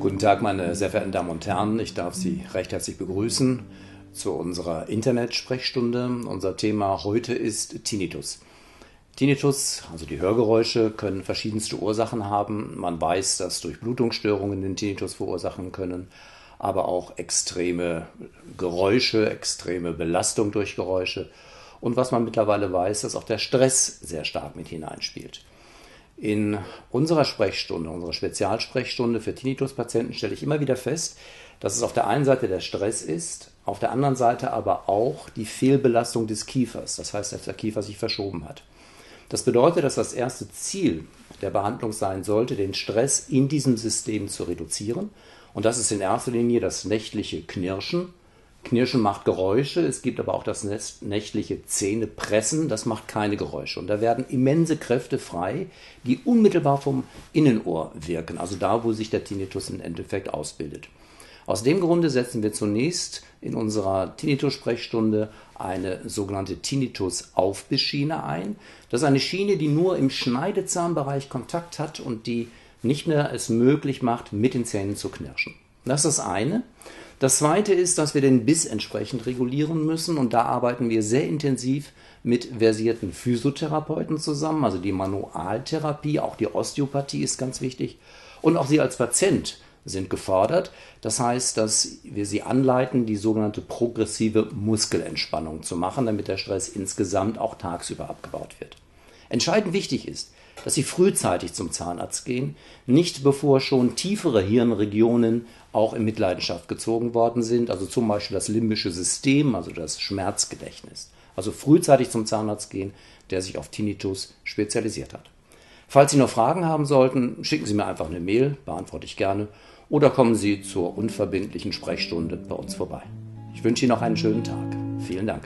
Guten Tag, meine sehr verehrten Damen und Herren. Ich darf Sie recht herzlich begrüßen zu unserer Internetsprechstunde. Unser Thema heute ist Tinnitus. Tinnitus, also die Hörgeräusche, können verschiedenste Ursachen haben. Man weiß, dass Durchblutungsstörungen den Tinnitus verursachen können, aber auch extreme Geräusche, extreme Belastung durch Geräusche. Und was man mittlerweile weiß, dass auch der Stress sehr stark mit hineinspielt. In unserer Sprechstunde, unserer Spezialsprechstunde für Tinnitus-Patienten stelle ich immer wieder fest, dass es auf der einen Seite der Stress ist, auf der anderen Seite aber auch die Fehlbelastung des Kiefers. Das heißt, dass der Kiefer sich verschoben hat. Das bedeutet, dass das erste Ziel der Behandlung sein sollte, den Stress in diesem System zu reduzieren. Und das ist in erster Linie das nächtliche Knirschen, Knirschen macht Geräusche, es gibt aber auch das nächtliche Zähnepressen, das macht keine Geräusche. Und da werden immense Kräfte frei, die unmittelbar vom Innenohr wirken, also da, wo sich der Tinnitus im Endeffekt ausbildet. Aus dem Grunde setzen wir zunächst in unserer Tinnitus-Sprechstunde eine sogenannte Tinnitus-Aufbisschiene ein. Das ist eine Schiene, die nur im Schneidezahnbereich Kontakt hat und die nicht mehr es möglich macht, mit den Zähnen zu knirschen. Das ist das eine. Das zweite ist, dass wir den Biss entsprechend regulieren müssen und da arbeiten wir sehr intensiv mit versierten Physiotherapeuten zusammen, also die Manualtherapie, auch die Osteopathie ist ganz wichtig und auch Sie als Patient sind gefordert. Das heißt, dass wir Sie anleiten, die sogenannte progressive Muskelentspannung zu machen, damit der Stress insgesamt auch tagsüber abgebaut wird. Entscheidend wichtig ist, dass Sie frühzeitig zum Zahnarzt gehen, nicht bevor schon tiefere Hirnregionen auch in Mitleidenschaft gezogen worden sind, also zum Beispiel das limbische System, also das Schmerzgedächtnis. Also frühzeitig zum Zahnarzt gehen, der sich auf Tinnitus spezialisiert hat. Falls Sie noch Fragen haben sollten, schicken Sie mir einfach eine Mail, beantworte ich gerne, oder kommen Sie zur unverbindlichen Sprechstunde bei uns vorbei. Ich wünsche Ihnen noch einen schönen Tag. Vielen Dank.